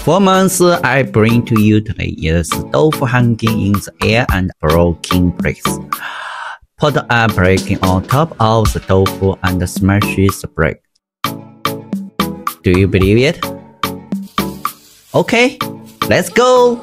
performance I bring to you today is dove hanging in the air and broken bricks. Put a breaking on top of the tofu and smash the brick. Do you believe it? Okay, let's go!